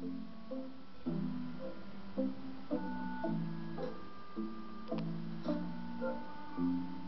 Thank you.